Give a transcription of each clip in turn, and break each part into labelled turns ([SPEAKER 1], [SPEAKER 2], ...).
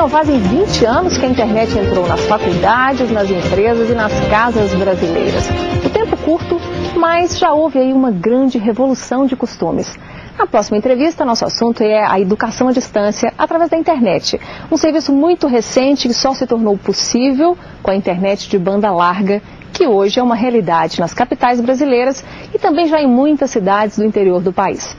[SPEAKER 1] não fazem 20 anos que a internet entrou nas faculdades, nas empresas e nas casas brasileiras. O tempo curto, mas já houve aí uma grande revolução de costumes. Na próxima entrevista, nosso assunto é a educação à distância através da internet. Um serviço muito recente que só se tornou possível com a internet de banda larga, que hoje é uma realidade nas capitais brasileiras e também já em muitas cidades do interior do país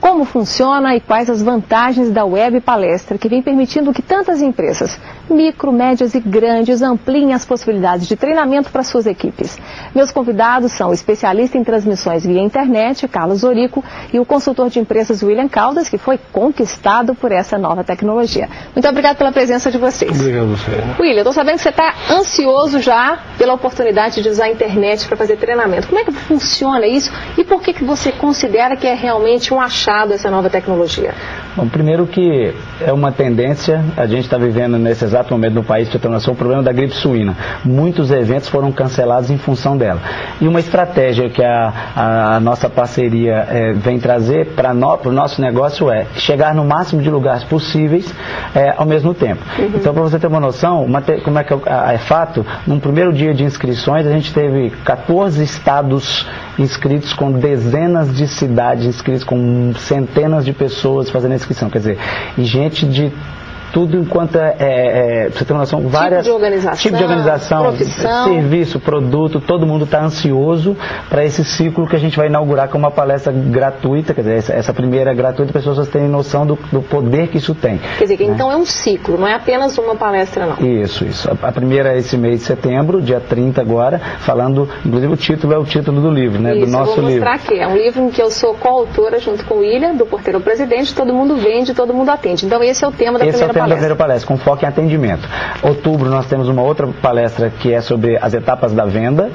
[SPEAKER 1] como funciona e quais as vantagens da web palestra que vem permitindo que tantas empresas, micro, médias e grandes, ampliem as possibilidades de treinamento para suas equipes. Meus convidados são o especialista em transmissões via internet, Carlos Orico, e o consultor de empresas William Caldas, que foi conquistado por essa nova tecnologia. Muito obrigado pela presença de vocês.
[SPEAKER 2] Obrigado, você.
[SPEAKER 1] William, estou sabendo que você está ansioso já pela oportunidade de usar a internet para fazer treinamento. Como é que funciona isso e por que, que você considera que é realmente um achado essa nova tecnologia?
[SPEAKER 2] Bom, primeiro que é uma tendência, a gente está vivendo nesse exato momento no país, para o problema da gripe suína. Muitos eventos foram cancelados em função dela. E uma estratégia que a, a nossa parceria é, vem trazer para no, o nosso negócio é chegar no máximo de lugares possíveis é, ao mesmo tempo. Uhum. Então, para você ter uma noção, uma te, como é que é, é fato, no primeiro dia de inscrições, a gente teve 14 estados inscritos com dezenas de cidades inscritos com centenas de pessoas fazendo inscrição. Quer dizer, e gente de tudo enquanto é, é, é você tem uma noção, várias
[SPEAKER 1] tipo de organização,
[SPEAKER 2] tipo de organização
[SPEAKER 1] profissão.
[SPEAKER 2] serviço, produto, todo mundo está ansioso para esse ciclo que a gente vai inaugurar com uma palestra gratuita, quer dizer, essa, essa primeira é gratuita, para as pessoas terem noção do, do, poder que isso tem.
[SPEAKER 1] Quer dizer, né? então é um ciclo, não é apenas uma palestra, não.
[SPEAKER 2] Isso, isso. A, a, primeira é esse mês de setembro, dia 30 agora, falando, inclusive o título é o título do livro, né?
[SPEAKER 1] Isso,
[SPEAKER 2] do nosso
[SPEAKER 1] eu vou
[SPEAKER 2] mostrar
[SPEAKER 1] livro. aqui. É um livro em que eu sou coautora junto com o William, do Porteiro Presidente, todo mundo vende, todo mundo atende. Então esse é o tema da
[SPEAKER 2] esse
[SPEAKER 1] primeira
[SPEAKER 2] é da primeira palestra, com foco em atendimento. Outubro nós temos uma outra palestra que é sobre as etapas da venda.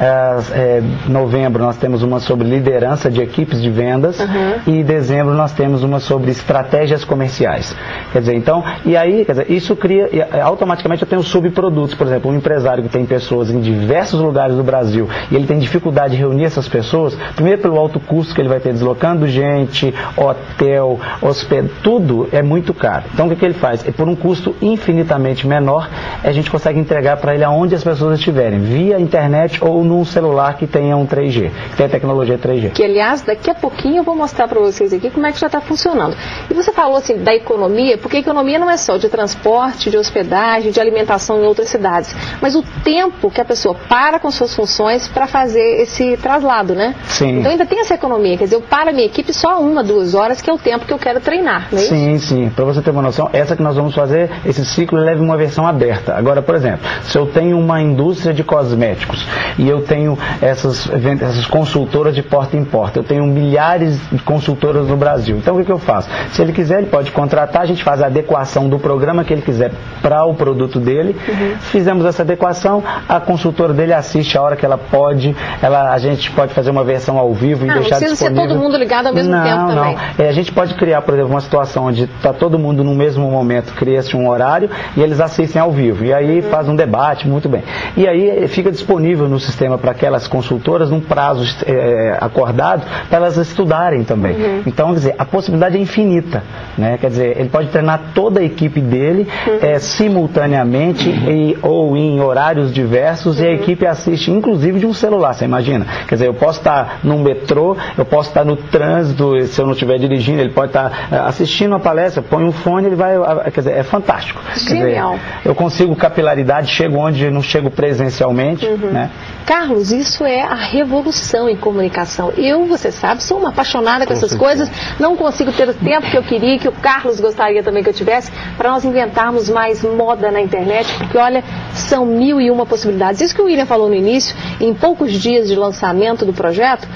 [SPEAKER 2] É, novembro nós temos uma sobre liderança de equipes de vendas. Uhum. E dezembro nós temos uma sobre estratégias comerciais. Quer dizer, então, e aí, quer dizer, isso cria, automaticamente eu tenho subprodutos. Por exemplo, um empresário que tem pessoas em diversos lugares do Brasil e ele tem dificuldade de reunir essas pessoas, primeiro pelo alto custo que ele vai ter deslocando gente, hotel, hosped, tudo é muito caro. Então o que, que ele faz? por um custo infinitamente menor, a gente consegue entregar para ele aonde as pessoas estiverem, via internet ou num celular que tenha um 3G, que tenha tecnologia 3G.
[SPEAKER 1] Que, aliás, daqui a pouquinho eu vou mostrar para vocês aqui como é que já está funcionando. E você falou assim da economia, porque economia não é só de transporte, de hospedagem, de alimentação em outras cidades, mas o tempo que a pessoa para com suas funções para fazer esse traslado, né?
[SPEAKER 2] Sim.
[SPEAKER 1] Então ainda tem essa economia, quer dizer, eu paro a minha equipe só uma, duas horas, que é o tempo que eu quero treinar, não é
[SPEAKER 2] Sim, isso? sim. Para você ter uma noção, essa que nós vamos fazer esse ciclo leve uma versão aberta. Agora, por exemplo, se eu tenho uma indústria de cosméticos e eu tenho essas, essas consultoras de porta em porta, eu tenho milhares de consultoras no Brasil. Então, o que, que eu faço? Se ele quiser, ele pode contratar, a gente faz a adequação do programa que ele quiser para o produto dele. Uhum. Fizemos essa adequação, a consultora dele assiste a hora que ela pode, ela, a gente pode fazer uma versão ao vivo e
[SPEAKER 1] ah,
[SPEAKER 2] deixar
[SPEAKER 1] não
[SPEAKER 2] precisa
[SPEAKER 1] ser todo mundo ligado ao mesmo
[SPEAKER 2] não,
[SPEAKER 1] tempo também.
[SPEAKER 2] Não, é, a gente pode criar, por exemplo, uma situação onde está todo mundo no mesmo momento, cria-se um horário e eles assistem ao vivo. E aí uhum. faz um debate, muito bem. E aí fica disponível no sistema para aquelas consultoras num prazo é, acordado para elas estudarem também. Uhum. Então, quer dizer, a possibilidade é infinita. Né? Quer dizer, ele pode treinar toda a equipe dele uhum. é, simultaneamente e, ou em horários diversos e a equipe assiste, inclusive de um celular, você imagina? Quer dizer, eu posso estar no metrô, eu posso estar no trânsito, se eu não estiver dirigindo, ele pode estar é, assistindo a palestra, põe um fone, ele vai. Quer dizer, é fantástico.
[SPEAKER 1] Genial.
[SPEAKER 2] Dizer, eu consigo capilaridade, chego onde não chego presencialmente. Uhum. Né?
[SPEAKER 1] Carlos, isso é a revolução em comunicação. Eu, você sabe, sou uma apaixonada com, com essas certeza. coisas, não consigo ter o tempo que eu queria, que o Carlos gostaria também que eu tivesse, para nós inventarmos mais moda na internet, porque olha, são mil e uma possibilidades. Isso que o William falou no início, em poucos dias de lançamento do projeto,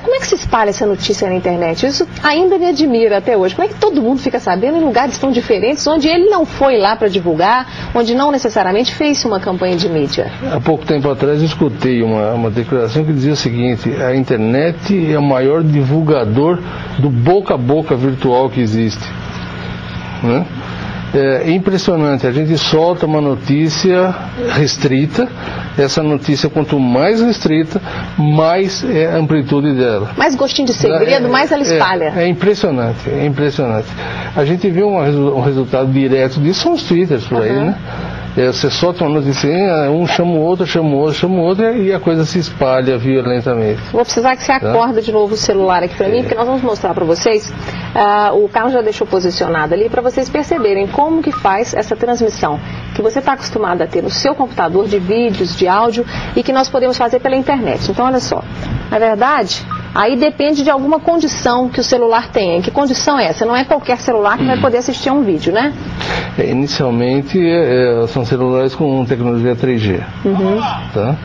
[SPEAKER 1] como é que se espalha essa notícia na internet? Isso ainda me admira até hoje. Como é que todo mundo fica sabendo em lugares tão diferentes, onde ele não foi lá para divulgar, onde não necessariamente fez uma campanha de mídia?
[SPEAKER 3] Há pouco tempo atrás eu escutei uma, uma declaração que dizia o seguinte: a internet é o maior divulgador do boca a boca virtual que existe. Né? É impressionante, a gente solta uma notícia restrita, essa notícia quanto mais restrita, mais é a amplitude dela.
[SPEAKER 1] Mais gostinho de segredo, é, mais ela espalha.
[SPEAKER 3] É, é, impressionante, é impressionante. A gente viu um, um resultado direto disso, são os twitters por uhum. aí, né? É, você solta uma notícia, um chama o outro, chama o outro, chama o outro, e a coisa se espalha violentamente.
[SPEAKER 1] Vou precisar que você tá? acorda de novo o celular aqui para mim, porque nós vamos mostrar para vocês. Uh, o Carlos já deixou posicionado ali para vocês perceberem como que faz essa transmissão que você está acostumado a ter no seu computador de vídeos, de áudio e que nós podemos fazer pela internet. Então, olha só. Na verdade, Aí depende de alguma condição que o celular tenha. Que condição é essa? Não é qualquer celular que vai poder assistir a um vídeo, né?
[SPEAKER 3] É, inicialmente é, são celulares com tecnologia 3G. Uhum. Tá?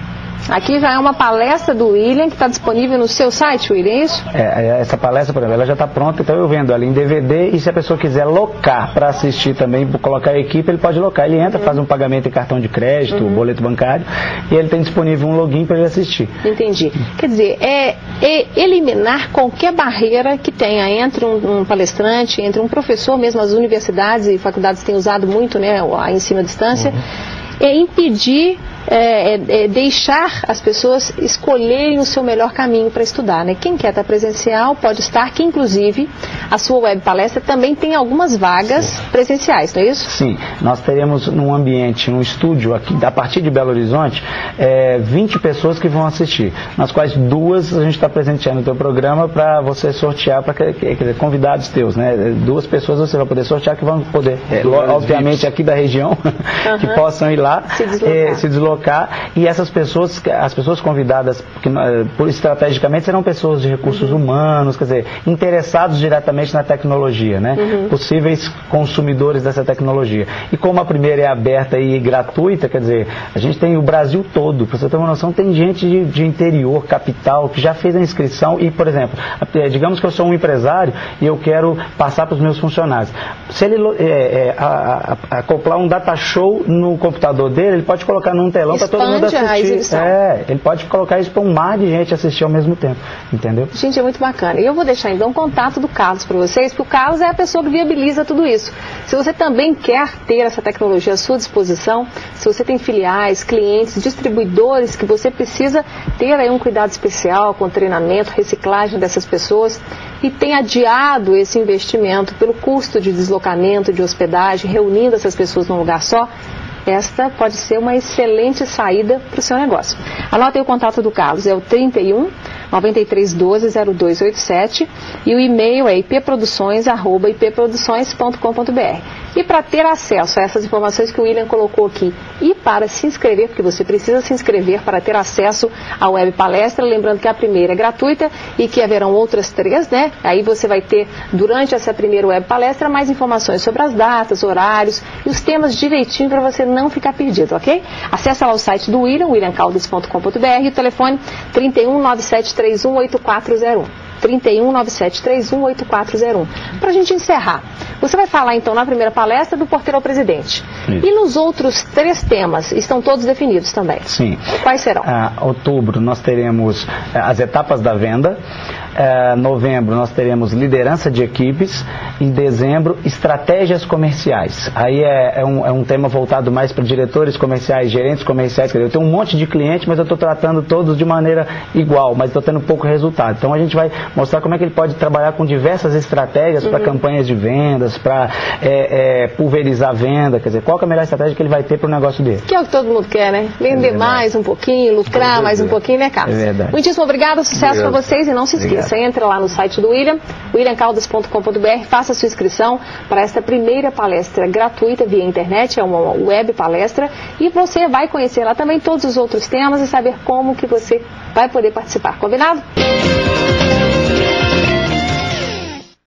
[SPEAKER 1] Aqui já é uma palestra do William que está disponível no seu site, William, é isso?
[SPEAKER 2] É, é, essa palestra, por exemplo, ela já está pronta, então eu vendo ela em DVD e se a pessoa quiser locar para assistir também, colocar a equipe, ele pode locar. Ele entra, uhum. faz um pagamento em cartão de crédito, uhum. boleto bancário e ele tem disponível um login para ele assistir.
[SPEAKER 1] Entendi. Quer dizer, é, é, eliminar qualquer barreira que tenha entre um, um, palestrante, entre um professor, mesmo as universidades e faculdades têm usado muito né, a ensino à distância, uhum. é impedir é, é, é, deixar as pessoas escolherem o seu melhor caminho para estudar. Né? Quem quer estar presencial pode estar, que inclusive a sua web palestra também tem algumas vagas Sim. presenciais, não é isso?
[SPEAKER 2] Sim, nós teremos num ambiente, num estúdio aqui, a partir de Belo Horizonte, é, 20 pessoas que vão assistir, nas quais duas a gente está presenteando no teu programa para você sortear, para convidados teus, né? Duas pessoas você vai poder sortear que vão poder, é, obviamente aqui da região, que possam ir lá se deslocar. É, se deslocar e essas pessoas, as pessoas convidadas, que, eh, estrategicamente, serão pessoas de recursos uhum. humanos, quer dizer, interessados diretamente na tecnologia, né? Uhum. Possíveis consumidores dessa tecnologia. E como a primeira é aberta e gratuita, quer dizer, a gente tem o Brasil todo, para você ter uma noção, tem gente de, de interior, capital, que já fez a inscrição e, por exemplo, eh, digamos que eu sou um empresário e eu quero passar para os meus funcionários. Se ele é, é, a, a, acoplar um data show no computador dele, ele pode colocar num telão para todo mundo assistir. É, ele pode colocar isso para um mar de gente assistir ao mesmo tempo, entendeu?
[SPEAKER 1] Gente, é muito bacana. E eu vou deixar então o contato do Carlos para vocês, porque o Carlos é a pessoa que viabiliza tudo isso. Se você também quer ter essa tecnologia à sua disposição, se você tem filiais, clientes, distribuidores que você precisa ter aí um cuidado especial com treinamento, reciclagem dessas pessoas e tem adiado esse investimento pelo custo de deslocamento, de hospedagem, reunindo essas pessoas num lugar só, esta pode ser uma excelente saída para o seu negócio. Anote o contato do Carlos, é o 31 9312 0287 e o e-mail é ipproduções@ipproduções.com.br. E para ter acesso a essas informações que o William colocou aqui e para se inscrever, porque você precisa se inscrever para ter acesso à web palestra, lembrando que a primeira é gratuita e que haverão outras três, né? Aí você vai ter, durante essa primeira web palestra, mais informações sobre as datas, horários e os temas direitinho para você não ficar perdido, ok? Acesse lá o site do William, williamcaldas.com.br e o telefone 3197318401. 3197318401. Para a gente encerrar, você vai falar então na primeira palestra do porteiro ao presidente. Sim. E nos outros três temas, estão todos definidos também?
[SPEAKER 2] Sim.
[SPEAKER 1] Quais serão?
[SPEAKER 2] Ah, outubro nós teremos eh, as etapas da venda. Uh, novembro nós teremos liderança de equipes, em dezembro estratégias comerciais. Aí é, é, um, é um, tema voltado mais para diretores comerciais, gerentes comerciais. Eu tenho um monte de clientes, mas eu estou tratando todos de maneira igual, mas estou tendo pouco resultado. Então a gente vai mostrar como é que ele pode trabalhar com diversas estratégias uhum. para campanhas de vendas, para é, pulverizar a venda, quer dizer, qual é a melhor estratégia que ele vai ter para o negócio dele.
[SPEAKER 1] Que é o que todo mundo quer, né? Vender é mais um pouquinho, lucrar mais um pouquinho, né, Carlos? É verdade. Muitíssimo obrigado, sucesso para vocês e não se esqueça você entra lá no site do William, williamcaldas.com.br, faça sua inscrição para esta primeira palestra gratuita via internet, é uma web palestra, e você vai conhecer lá também todos os outros temas e saber como que você vai poder participar. Combinado?